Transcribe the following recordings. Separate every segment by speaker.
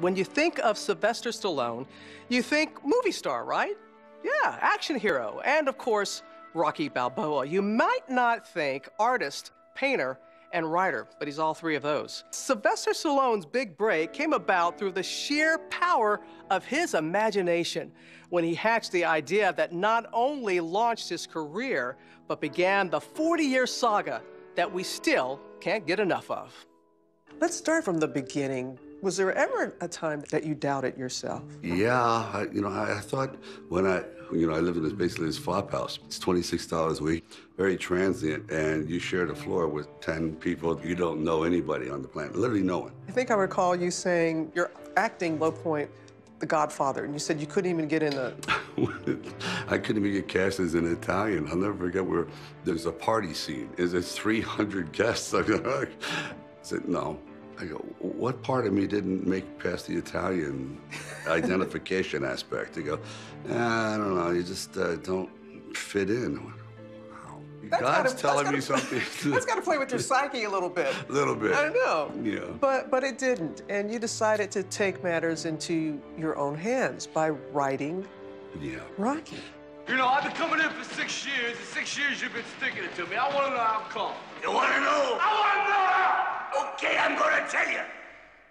Speaker 1: When you think of Sylvester Stallone, you think movie star, right? Yeah, action hero, and of course, Rocky Balboa. You might not think artist, painter, and writer, but he's all three of those. Sylvester Stallone's big break came about through the sheer power of his imagination when he hatched the idea that not only launched his career, but began the 40 year saga that we still can't get enough of. Let's start from the beginning. Was there ever a time that you doubted yourself?
Speaker 2: Yeah, I, you know, I, I, thought when I, you know, I live in this basically this flop house. It's $26 a week, very transient, and you share the floor with 10 people. You don't know anybody on the planet, literally no one.
Speaker 1: I think I recall you saying your acting low point, The Godfather, and you said you couldn't even get in the...
Speaker 2: I couldn't even get cast as an Italian. I'll never forget where there's a party scene. There's 300 guests. I said, no, I go, what part of me didn't make past the Italian identification aspect? They go, I don't know, you just uh, don't fit in. Went, wow. That's God's gotta, telling me
Speaker 1: gotta,
Speaker 2: something.
Speaker 1: that's got to play with your psyche a little bit.
Speaker 2: A little bit.
Speaker 1: I know.
Speaker 2: Yeah.
Speaker 1: But but it didn't, and you decided to take matters into your own hands by writing.
Speaker 2: Yeah.
Speaker 1: Rocky.
Speaker 3: You know, I've been coming in for six years, and six years you've been sticking it to me. I want to know how come.
Speaker 4: You want to know?
Speaker 3: I want to know how.
Speaker 4: Okay, I'm going to tell you.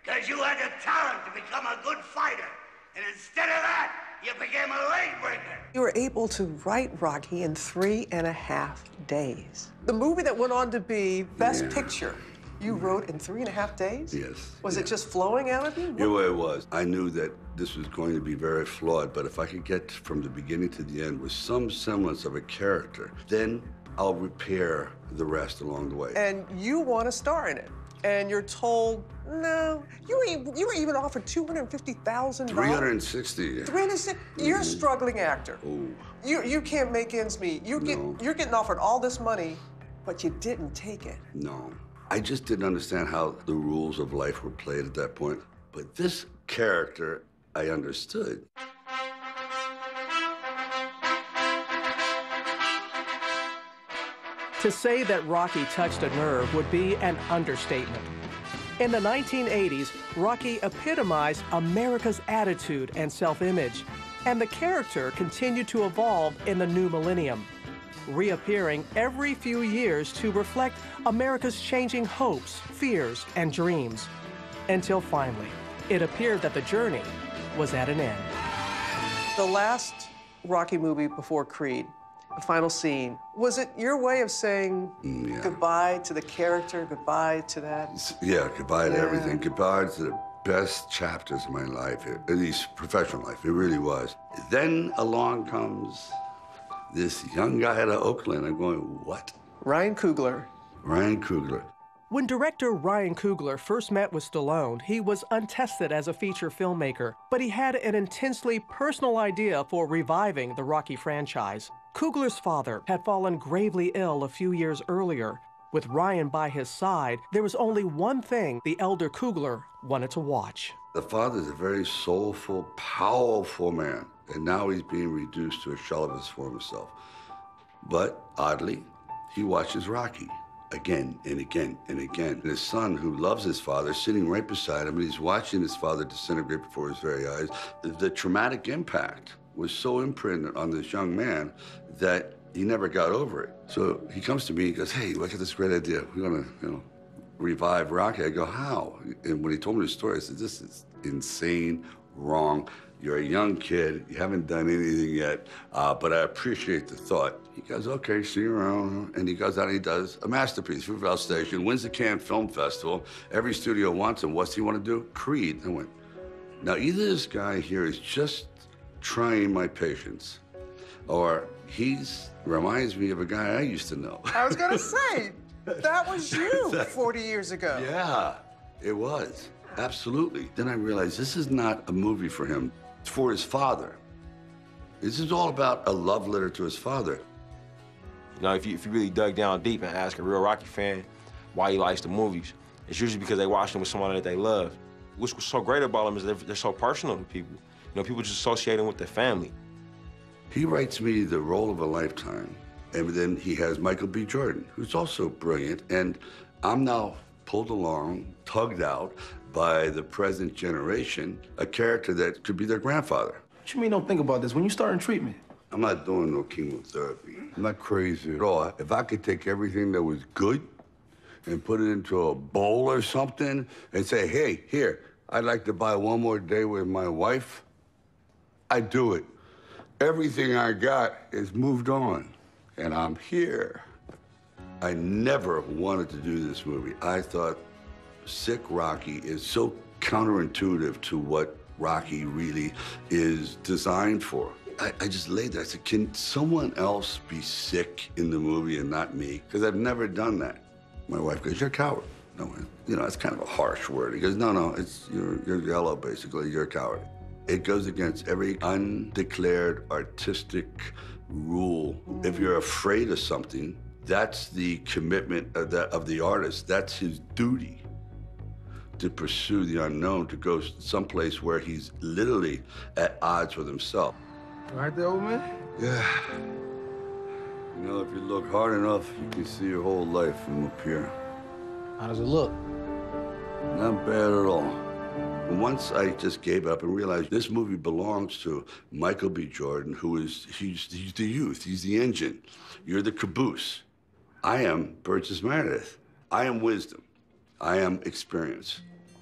Speaker 4: Because you had the talent to become a good fighter. And instead of that, you became a leg breaker.
Speaker 1: You were able to write Rocky in three and a half days. The movie that went on to be Best yeah. Picture. You wrote in three and a half days?
Speaker 2: Yes.
Speaker 1: Was
Speaker 2: yeah.
Speaker 1: it just flowing out of you?
Speaker 2: Yeah, well, it was. I knew that this was going to be very flawed, but if I could get from the beginning to the end with some semblance of a character, then I'll repair the rest along the way.
Speaker 1: And you want to star in it and you're told, no, you were, you were even offered $250,000.
Speaker 2: 360.
Speaker 1: 360. You're a struggling actor.
Speaker 2: Ooh.
Speaker 1: You, you can't make ends meet. You get,
Speaker 2: no.
Speaker 1: You're getting offered all this money, but you didn't take it.
Speaker 2: No. I just didn't understand how the rules of life were played at that point. But this character, I understood.
Speaker 1: To say that Rocky touched a nerve would be an understatement. In the 1980s, Rocky epitomized America's attitude and self-image, and the character continued to evolve in the new millennium, reappearing every few years to reflect America's changing hopes, fears, and dreams. Until finally, it appeared that the journey was at an end. The last Rocky movie before Creed the final scene. Was it your way of saying
Speaker 2: yeah.
Speaker 1: goodbye to the character, goodbye to that?
Speaker 2: Yeah, goodbye to everything. Goodbye to the best chapters of my life, at least professional life. It really was. Then along comes this young guy out of Oakland. I'm going, what?
Speaker 1: Ryan Coogler.
Speaker 2: Ryan Coogler.
Speaker 1: When director Ryan Coogler first met with Stallone, he was untested as a feature filmmaker, but he had an intensely personal idea for reviving the Rocky franchise. Coogler's father had fallen gravely ill a few years earlier. With Ryan by his side, there was only one thing the elder Coogler wanted to watch.
Speaker 2: The father's a very soulful, powerful man, and now he's being reduced to a shell of his former self. But oddly, he watches Rocky again and again and again. And his son, who loves his father, sitting right beside him, and he's watching his father disintegrate before his very eyes. The, the traumatic impact was so imprinted on this young man that he never got over it. So he comes to me, he goes, hey, look at this great idea. We're gonna, you know, revive Rocky. I go, how? And when he told me the story, I said, this is insane, wrong. You're a young kid, you haven't done anything yet, uh, but I appreciate the thought. He goes, okay, see you around. And he goes out and he does a masterpiece, Fruitvale Station, wins the Cannes Film Festival. Every studio wants him. What's he want to do? Creed. I went, now either this guy here is just trying my patience or he's reminds me of a guy I used to know.
Speaker 1: I was gonna say, that was you 40 years ago.
Speaker 2: Yeah, it was. Absolutely. Then I realized this is not a movie for him. It's for his father. This is all about a love letter to his father.
Speaker 5: You know, if you, if you really dug down deep and ask a real Rocky fan why he likes the movies, it's usually because they watched them with someone that they love. What's so great about them is they're, they're so personal to people. You know, people just associate them with their family.
Speaker 2: He writes me the role of a lifetime. And then he has Michael B. Jordan, who's also brilliant. And I'm now pulled along, tugged out, by the present generation a character that could be their grandfather.
Speaker 6: What you mean don't think about this? When you starting treatment?
Speaker 2: I'm not doing no chemotherapy. I'm not crazy at all. If I could take everything that was good and put it into a bowl or something and say, hey, here, I'd like to buy one more day with my wife, I'd do it. Everything I got is moved on, and I'm here. I never wanted to do this movie. I thought Sick Rocky is so counterintuitive to what Rocky really is designed for. I, I, just laid there. I said, can someone else be sick in the movie and not me? Because I've never done that. My wife goes, you're a coward. No, you know, that's kind of a harsh word. He goes, no, no, it's, you're, you're yellow, basically. You're a coward. It goes against every undeclared artistic rule. If you're afraid of something, that's the commitment of, that, of the artist. That's his duty to pursue the unknown, to go someplace where he's literally at odds with himself.
Speaker 6: Right there, old man?
Speaker 2: Yeah. You know, if you look hard enough, you can see your whole life from up here.
Speaker 6: How does it look?
Speaker 2: Not bad at all. Once I just gave up and realized this movie belongs to Michael B. Jordan, who is, he's, he's the youth, he's the engine. You're the caboose. I am Burgess Meredith. I am wisdom. I am experience.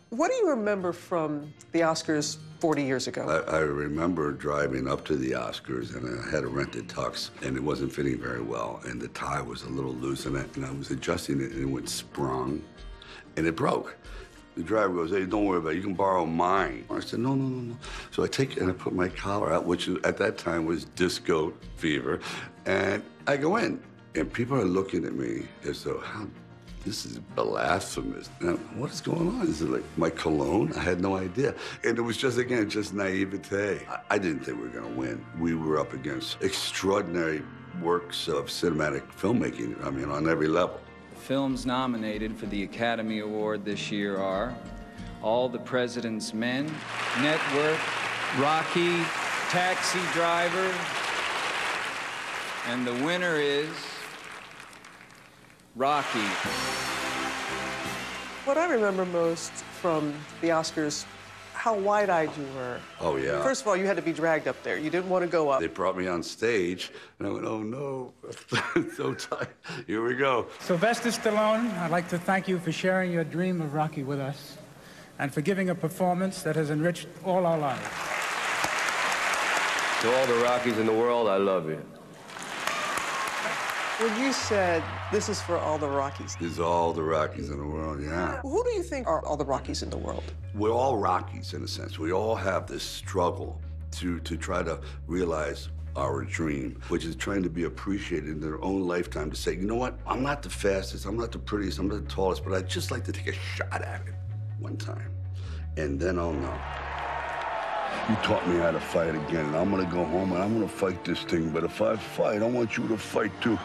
Speaker 1: What do you remember from the Oscars 40 years ago?
Speaker 2: I, I, remember driving up to the Oscars and I had a rented tux and it wasn't fitting very well and the tie was a little loose and I, and I was adjusting it and it went sprung and it broke. The driver goes, hey, don't worry about it. You can borrow mine. I said, no, no, no, no. So I take and I put my collar out, which at that time was disco fever. And I go in and people are looking at me as though, how this is blasphemous. Now, what is going on? Is it like my cologne? I had no idea. And it was just, again, just naivete. I, I didn't think we were going to win. We were up against extraordinary works of cinematic filmmaking, I mean, on every level.
Speaker 7: Films nominated for the Academy Award this year are All the President's Men, Network, Rocky, Taxi Driver, and the winner is Rocky.
Speaker 1: What I remember most from the Oscars, how wide-eyed you were.
Speaker 2: Oh, yeah.
Speaker 1: First of all, you had to be dragged up there. You didn't want to go up.
Speaker 2: They brought me on stage, and I went, oh, no. so tight. Here we go.
Speaker 8: Sylvester Stallone, I'd like to thank you for sharing your dream of Rocky with us and for giving a performance that has enriched all our lives.
Speaker 3: To all the Rockies in the world, I love you.
Speaker 1: When you said this is for all the Rockies.
Speaker 2: This is all the Rockies in the world, yeah.
Speaker 1: Who do you think are all the Rockies in the world?
Speaker 2: We're all Rockies in a sense. We all have this struggle to, to try to realize our dream, which is trying to be appreciated in their own lifetime to say, you know what, I'm not the fastest, I'm not the prettiest, I'm not the tallest, but I'd just like to take a shot at it one time. And then I'll know. You taught me how to fight again, and I'm gonna go home and I'm gonna fight this thing. But if I fight, I want you to fight too.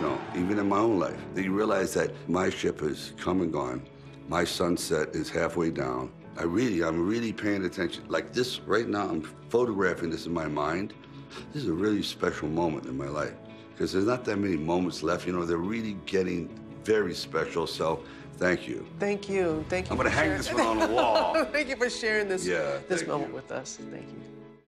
Speaker 2: No, even in my own life, do you realize that my ship has come and gone. My sunset is halfway down. I really, I'm really paying attention. Like this right now, I'm photographing this in my mind. This is a really special moment in my life because there's not that many moments left. You know, they're really getting very special. So Thank you.
Speaker 1: Thank you. Thank you.
Speaker 2: I'm going to hang this one on the wall.
Speaker 1: Thank you for sharing this,
Speaker 2: yeah,
Speaker 1: this moment
Speaker 2: you.
Speaker 1: with us. Thank you.